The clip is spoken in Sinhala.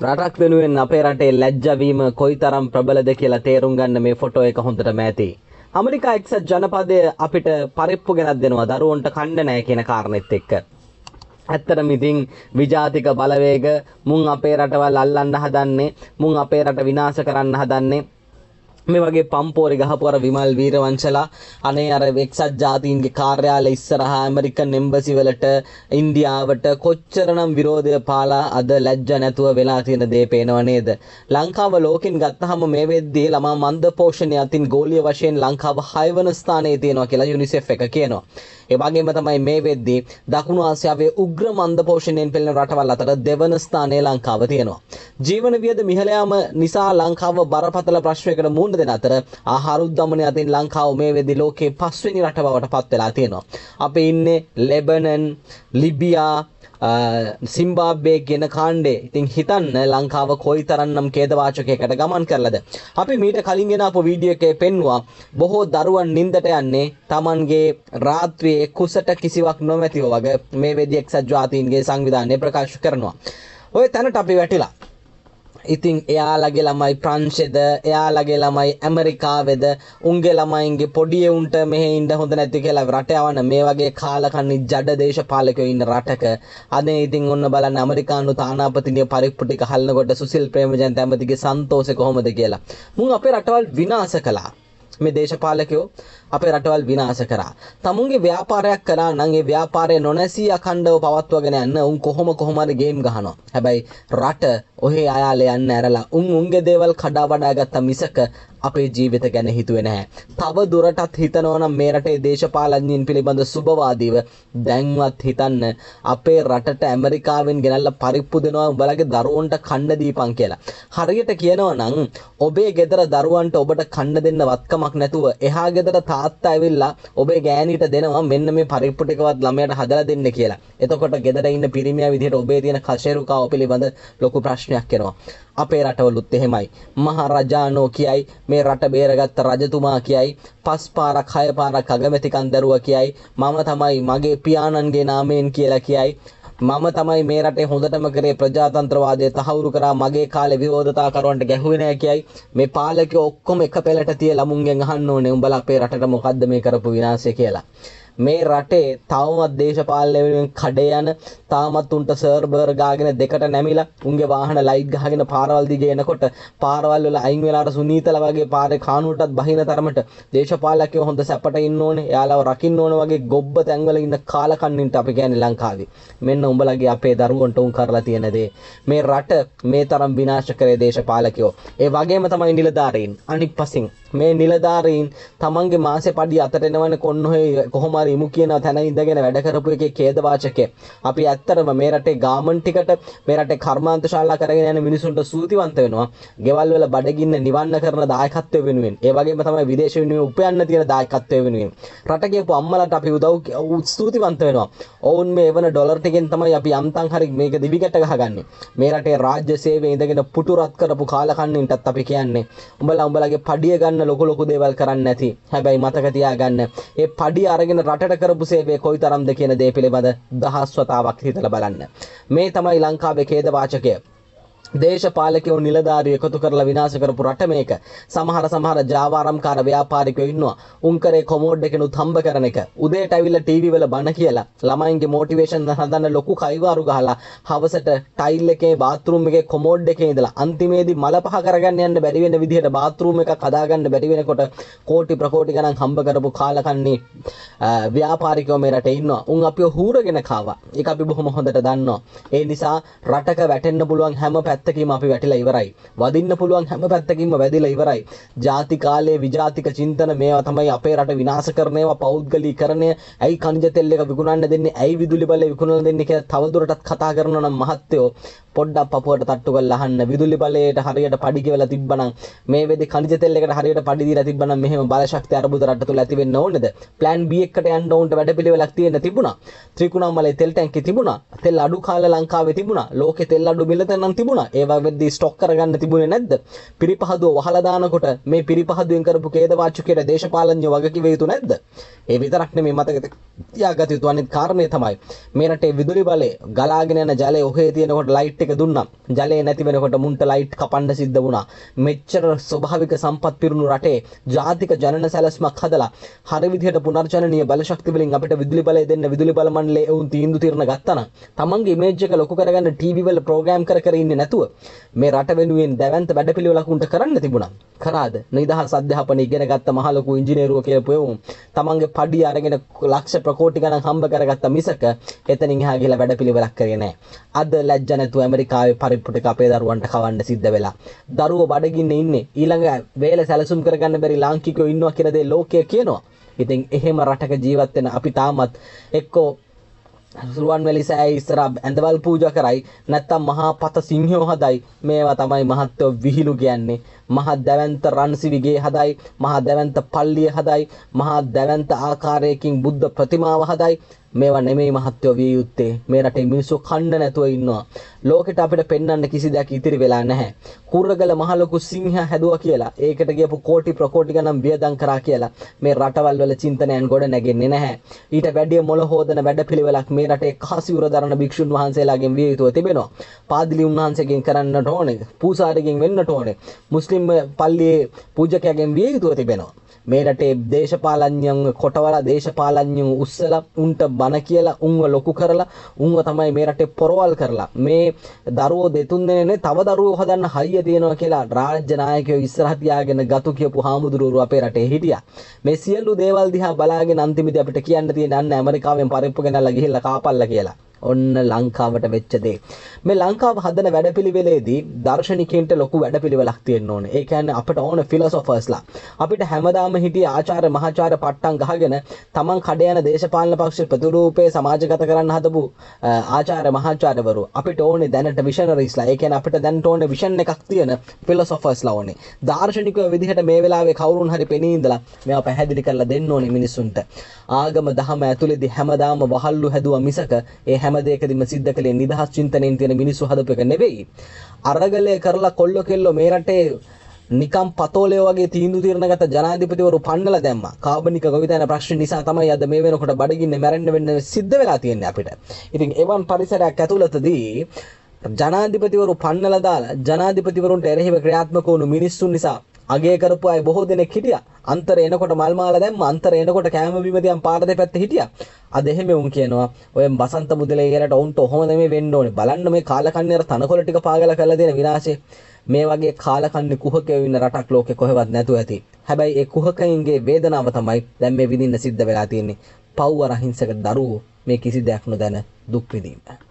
රටක් වෙනුවෙන් අපේ රටේ ලැජ්ජවීම කොයිතරම් ප්‍රබලද කියලා තේරුම් ගන්න මේ ෆොටෝ එක හොඳටම ඇති. ඇමරිකා එක්සත් ජනපදය අපිට පරිප්පු ගෙනත් දෙනවා දරුවන්ට කණ්ඩ නැහැ කියන කාරණෙත් එක්ක. ඇත්තටම ඉතින් විජාතික බලවේග මුන් අපේ රටවල් අල්ලන්න හදන්නේ මුන් අපේ රට විනාශ කරන්න හදන්නේ මේ වගේ පම්පෝරි ගහපු අර විමල් වීරවංශලා අනේ අර එක්සත් ජාතීන්ගේ කාර්යාලය ඉස්සරහා ඇමරිකන් එම්බසි වලට ඉන්දියාවට කොච්චරනම් විරෝධය පාලා අද ලැජ්ජ නැතුව වෙලා තියෙන දේ පේනව නේද ලංකාව ලෝකෙන් ගත්තහම මේ වෙද්දී ළමා මන්ද පෝෂණය අතින් ගෝලීය වශයෙන් ලංකාව 6 වන ස්ථානයේ තියෙනවා කියලා යුනිසෙෆ් එක කියනවා ඒ වගේම තමයි මේ වෙද්දී දකුණු ආසියාවේ උග්‍ර මන්ද පෝෂණයෙන් පෙළෙන රටවල් අතර දෙවන ස්ථානයේ ලංකාව තියෙනවා. ජීවන වියද මිහල යාම නිසා ලංකාව බරපතල ප්‍රශ්නයකට මුහුණ දෙන අතර ආහාර උද්දමනය අතින් ලංකාව මේ වෙද්දී ලෝකේ පස්වෙනි රට බවට පත් වෙලා තියෙනවා. අපි ඉන්නේ ලෙබනන්, ලිබියා, සිම්බාබ්වේ කියන කාණ්ඩේ. ඉතින් හිතන්න ලංකාව කොයි තරන්නම් කේදවාචකයකට ගමන් කරලද? අපි මීට කලින් ගෙනාපු වීඩියෝ එකේ පෙන්වුවා බොහෝ දරුවන් නින්දට යන්නේ Tamanගේ රාත්‍රියේ කුසට කිසිවක් නොමැතිව වගේ මේ වෙදි එක්සත් ජාතීන්ගේ සංවිධානය ප්‍රකාශ කරනවා. ඔය තැනට අපි වැටිලා. ඉතින් එයාලගේ ළමයි ප්‍රංශෙද එයාලගේ ළමයි ඇමරිකාවෙද උන්ගේ ළමයින්ගේ පොඩි උන්ට මෙහෙ ඉන්න හොඳ නැති කියලා රට යවන මේ වගේ කාලකන්නි ජඩ දේශපාලකයෝ ඉන්න රටක. අනේ ඉතින් ඔන්න බලන්න ඇමරිකානු තානාපතිනිය පරිප්පු ටික හල්නකොට සුසිල් ප්‍රේමජයන්ත ඇමතිගේ සන්තෝෂේ කොහොමද කියලා. මුන් අපේ රටවල් විනාශ කළා. මේ දේශපාලකයෝ අපේ රටවල් විනාශ කරා. තමුන්ගේ ව්‍යාපාරයක් කරා නම් ඒ ව්‍යාපාරය නොනැසී අඛණ්ඩව පවත්වාගෙන යන්න උන් කොහොම කොහොම හරි ගේම් ගහනවා. හැබැයි රට ඔහේ අයාලේ යන්න ඇරලා උන් උන්ගේ දේවල් කඩා වඩා ගත්ත මිසක අපේ ජීවිත ගැන හිතුවේ නැහැ. තව දුරටත් හිතනවා නම් මේ රටේ දේශපාලඥයින් පිළිබඳ සුබවාදීව දැන්වත් හිතන්න අපේ රටට ඇමරිකාවෙන් ගෙනල්ලා පරිප්පු දෙනවා උඹලගේ දරුවන්ට කන්න දීපන් කියලා. හරියට කියනවා නම් ඔබේ ගෙදර දරුවන්ට ඔබට කන්න දෙන්න වත්කමක් නැතුව එහා ගෙදර තාත්තා ඇවිල්ලා ඔබේ ගෑණිට දෙනවා මෙන්න මේ පරිප්පු ටිකවත් ළමයට හදලා දෙන්න කියලා. එතකොට ගෙදර ඉන්න පිරිමියා විදිහට ඔබේ තියෙන කෂේරුකාව පිළිබඳ ලොකු ප්‍රශ්නයක් එනවා. අපේ රටවලුත් එහෙමයි. මහා රජානෝ කියයි මේ රට බේරගත්ත රජතුමා කියයි පස් පාරක් හය පාරක් අගමැතිකන් දරුවා කියයි මම තමයි මගේ පියාණන්ගේ නාමයෙන් කියලා කියයි. මම තමයි මේ රටේ හොඳටම කරේ ප්‍රජාතන්ත්‍රවාදය තහවුරු කරා මගේ කාලේ විරෝධතාකරුවන්ට ගැහුවේ නැහැ කියයි. මේ පාලකයෝ ඔක්කොම එක පෙළට තියලා මුන්ගෙන් අහන්න ඕනේ උඹලා අපේ රටට මොකද්ද මේ කරපු විනාශය කියලා. මේ රටේ තවමත් දේශපාලනය වෙනුවෙන් කඩේ යන තාමත් උන්ට සර්වර් ගාගෙන දෙකට නැමිලා උන්ගේ වාහන ලයිට් ගහගෙන පාරවල් දිගේ එනකොට පාරවල් වල අයින් වෙලාට සුනීතල වගේ පාරේ කානුවටත් බහින තරමට දේශපාලකයෝ හොඳ සැපට ඉන්න ඕනේ එයාලව රකින්න ඕනේ වගේ ගොබ්බ තැන්වල ඉන්න කාලකන්නින්ට අපි කියන්නේ ලංකාවේ. මෙන්න උඹලගේ අපේ දරුවන්ට උන් කරලා තියෙන දේ. මේ රට මේ තරම් විනාශ කරේ දේශපාලකයෝ. ඒ වගේම තමයි නිලධාරීන්. අනිත් පසින් මේ නිලධාරීන් තමන්ගේ මාසේ පඩි අතට එනවන කොන්නොහේ කොහොම හරි ඉමු කියන තැන ඉඳගෙන වැඩ කරපු එකේ ඛේදවාචකය. අපි ඇත්තටම මේ රටේ ගාමන් ටිකට මේ රටේ කර්මාන්ත ශාලා කරගෙන යන මිනිසුන්ට සූතිවන්ත වෙනවා. ගෙවල් වල බඩගින්න නිවන්න කරන දායකත්වය වෙනුවෙන්. ඒ වගේම තමයි විදේශ වෙනුවෙන් උපයන්න තියෙන දායකත්වය වෙනුවෙන්. රට ගියපු අම්මලාට අපි උදව් ස්තුතිවන්ත වෙනවා. ඔවුන් මේ එවන ඩොලර් ටිකෙන් තමයි අපි යම්තම් හරි මේක දිවිගැට ගහගන්නේ. මේ රටේ රාජ්‍ය සේවයේ ඉඳගෙන පුටු රත් කරපු කාලකන්නින්ටත් අපි කියන්නේ උඹලා උඹලගේ පඩිය ගන්න ලොකු ලොකු දේවල් කරන්නේ නැති. හැබැයි මතක තියාගන්න. ඒ පඩිය අරගෙන රටට කරපු සේවය කොයිතරම්ද කියන දේ පිළිබඳ දහස් වතාවක් හිතලා බලන්න. මේ තමයි ලංකාවේ ඛේදවාචකය. දේශපාලකයෝ නිලධාරිය එකතු කරලා විනාශ කරපු රට මේක. සමහර සමහර ජාවාරම්කාර ව්‍යාපාරිකයෝ ඉන්නවා. උන් කරේ කොමෝඩ් එකනුත් හම්බ කරන එක. උදේට ඇවිල්ලා ටීවී වල බණ කියලා ළමයින්ගේ මොටිවේෂන් හදන්න ලොකු කයිවාරු ගහලා හවසට ටයිල් එකේ බාත්රූම් එකේ කොමෝඩ් එකේ ඉඳලා අන්තිමේදී මල පහ කරගන්න යන්න බැරි වෙන විදිහට බාත්රූම් එකක් හදාගන්න බැරි වෙනකොට කෝටි ප්‍රකෝටි ගණන් හම්බ කරපු කාලකන්ණි ව්‍යාපාරිකයෝ මේ රටේ ඉන්නවා. උන් අපිව හූරගෙන කාවා. ඒක අපි බොහොම හොඳට දන්නවා. ඒ නිසා රටක වැටෙන්න පුළුවන් හැම පැත්තකින්ම අපි වැටිලා ඉවරයි. වදින්න පුළුවන් හැම පැත්තකින්ම වැදිලා ඉවරයි. ಜಾති කාලයේ විජාතික චින්තන මේවා තමයි අපේ රට විනාශ කරන ඒවා පෞද්ගලීකරණය. ඇයි කනිජ තෙල් එක විකුණන්න දෙන්නේ? ඇයි විදුලි බලය විකුණන්න දෙන්නේ කියලා තවදුරටත් කතා කරනවා නම් මහත්තයෝ පොඩ්ඩක් පපුවට තට්ටු කරලා අහන්න. විදුලි බලයට හරියට පඩි කියලා තිබ්බනම් මේ වෙදි khනිජ තෙල් එකට හරියට පඩි දීලා තිබ්බනම් මෙහෙම බල ශක්තිය අරබුද රට තුල ඇති වෙන්න ඕනේද? Plan B එකට යන්න ඕනට වැඩපිළිවෙලක් තියෙන්න තිබුණා. ත්‍රිකුණාමලේ තෙල් ටැංකිය තිබුණා. තෙල් අඩු කාල ලංකාවේ තිබුණා. ලෝකේ තෙල් අඩු මිල තැනක් තිබුණා. ඒවා වෙද්දී ස්ටොක් කරගන්න තිබුණේ නැද්ද? පිරිපහදුව වහලා දානකොට මේ පිරිපහදුවෙන් කරපු ඛේදවාචකයට දේශපාලඥයෝ වගකිව යුතු නැද්ද? ඒ විතරක් නෙමෙයි මතක තියාගත යුතු අනිත් කාරණේ තමයි. මේ රටේ විදුලි බලය ගලාගෙන යන ජලය ඔහේ තියෙනකොට ලයිට් එක දුන්නා. ජලය නැති වෙනකොට මුන්ට ලයිට් කපන්න සිද්ධ වුණා. මෙච්චර ස්වභාවික සම්පත් පිරුණු රටේ ජාතික ජනන සැලැස්මක් හදලා හරි විදිහට පුනර්ජනනීය බලශක්ති වලින් අපිට විදුලි බලය දෙන්න විදුලි බල මණ්ඩලයේ වුන් තීන්දුව తీරන ගත්තා නම් තමන්ගේ ඉමේජ් එක ලොකු කරගන්න ටීවී වල ප්‍රෝග්‍රෑම් කර කර ඉන්නේ නැතුව මේ රට වෙනුවෙන් දැවැන්ත වැඩපිළිවෙලක් උන්ට කරන්න තිබුණා. කරාද? නිදහස් අධ්‍යාපනය ඉගෙන ගත්ත මහ ලොකු ඉංජිනේරුවෝ කියපු එවුන් තමන්ගේ පඩිය අරගෙන ලක්ෂ ප්‍රකෝටි ගණන් හම්බ කරගත්ත මිසක එතනින් එහා ගිහලා වැඩපිළිවෙලක් කරේ නැහැ. අද ලැජ්ජ නැතුව ඇමරිකාවේ පරිප්පු ටික අපේ දරුවන්ට කවන්න සිද්ධ වෙලා. දරුවෝ බඩගින්නේ ඉන්නේ. ඊළඟ වේල සැලසුම් කරගන්න බැරි ලාංකිකයෝ ඉන්නවා කියලා දේ ලෝකය කියනවා. ඉතින් එහෙම රටක ජීවත් වෙන අපි තාමත් එක්කෝ රුවන්වැලි සෑය ඉස්සර ඇඳවල් පූජා කරයි නැත්තම් මහා පත සිංහයෝ හදයි මේවා තමයි මහත්තයෝ විහිළු කියන්නේ මහා දැවැන්ත රන්සිවිගේ හදයි මහා දැවැන්ත පල්ලිය හදයි මහා දැවැන්ත ආකාරයකින් බුද්ධ ප්‍රතිමාව හදයි. මේවා නෙමෙයි මහත්වෝ විය යුත්තේ. මේ රටේ මිනිස්සු කණ්ඩ නැතුව ඉන්නවා. ලෝකෙට අපිට පෙන්වන්න කිසි දෙයක් ඉතිරි වෙලා නැහැ. කුර්රගල මහ ලොකු සිංහයා හැදුවා කියලා. ඒකට ගියපු කෝටි ප්‍රකෝටි ගණන් වියදම් කරා කියලා. මේ රටවල් වල චින්තනයන් ගොඩ නැගෙන්නේ නැහැ. ඊට වැඩිය මොළ හොදන වැඩපිළිවෙලක් මේ රටේ කහසිවුර දරන භික්ෂුන් වහන්සේලාගෙන් විය යුතුව තිබෙනවා. පාදිලි උන්වහන්සේගෙන් කරන්නට ඕනේ. පූසාරිගෙන් වෙන්නට ඕනේ. මුස්ලිම් පල්ලියේ පූජකයාගෙන් විය යුතුව තිබෙනවා. මේ රටේ දේශපාලඥයන් කොටවලා දේශපාලඥයන් උස්සලා උන්ට බන කියලා උන්ව ලොකු කරලා උන්ව තමයි මේ රටේ පොරවල් කරලා මේ දරුවෝ දෙතුන් දෙනේ තව දරුවෝ හදන්න හයිය තියෙනවා කියලා රාජ්‍ය නායකයෝ ඉස්සරහ තියාගෙන ගතු කියපු හාමුදුරුවෝ අපේ රටේ හිටියා. මේ සියලු දේවල් දිහා බලාගෙන අන්තිමේදී අපිට කියන්න තියෙන අන්න ඇමරිකාවෙන් පරිප්පු ගෙනල්ලා ගිහිල්ලා කාපල්ලා කියලා. ඔන්න ලංකාවට වෙච්ච දේ. මේ ලංකාව හදන වැඩපිළිවෙලේදී දාර්ශනිකයින්ට ලොකු වැඩපිළිවෙලක් තියෙන්න ඕනේ. ඒ කියන්නේ අපිට ඕන ෆිලොසොෆර්ස්ලා. අපිට හැමදාම හිටිය ආචාර්ය මහාචාර්ය පට්ටම් ගහගෙන තමන් කඩ යන දේශපාලන පක්ෂ ප්‍රතිරූපේ සමාජගත කරන්න හදපු ආචාර්ය මහාචාර්යවරු. අපිට ඕනේ දැනට විෂනරිස්ලා. ඒ කියන්නේ අපිට දැනට ඕනේ විෂන් එකක් තියෙන ෆිලොසොෆර්ස්ලා ඕනේ. දාර්ශනිකයෝ විදිහට මේ වෙලාවේ කවුරුන් හරි පෙනී ඉඳලා මේවා පැහැදිලි කරලා දෙන්න ඕනේ මිනිස්සුන්ට. ආගම දහම ඇතුළේදී හැමදාම වහල්ලු හැදුවා මිසක ඒ හැම දෙයකදීම සිද්ධ කළේ නිදහස් චින්තනයෙන් තියෙන මිනිස්සු හදපු එක නෙවෙයි. අරගලය කරලා කොල්ල කෙල්ලෝ මේ රටේ නිකම් පතෝලය වගේ තීන්දුව తీරන ගත ජනාධිපතිවරු පන්නලා දැම්මා. කාබනික ගොවිතැන ප්‍රශ්න නිසා තමයි අද මේ වෙනකොට බඩගින්නේ මැරෙන්න වෙන්න සිද්ධ වෙලා තියෙන්නේ අපිට. ඉතින් එවන් පරිසරයක් ඇතුළතදී ජනාධිපතිවරු පන්නලා දාලා ජනාධිපතිවරුන්ට එරෙහිව ක්‍රියාත්මක වුණු මිනිස්සුන් නිසා අගේ කරපු අය බොහෝ දෙනෙක් හිටියා. අන්තර එනකොට මල් මාලා දැම්ම අන්තර එනකොට කෑම බීම දිහා පාර දෙපැත්තේ හිටියා. අද එහෙම උන් කියනවා ඔය බසන්ත මුදලේ ඉරට උන්ට ඔහොම නෙමෙයි වෙන්න ඕනේ. බලන්න මේ කාලකන්ණි අර තනකොළ ටික පාගලා කරලා දෙන විනාශේ. මේ වගේ කාලකන්ණි කුහකයෝ ඉන්න රටක් ලෝකේ කොහෙවත් නැතුව ඇති. හැබැයි ඒ කුහකයින්ගේ වේදනාව තමයි දැන් මේ විඳින්න සිද්ධ වෙලා තියෙන්නේ. පව් අරහිංසක දරුවෝ මේ කිසි දෙයක් නොදැන දුක් විඳින්න.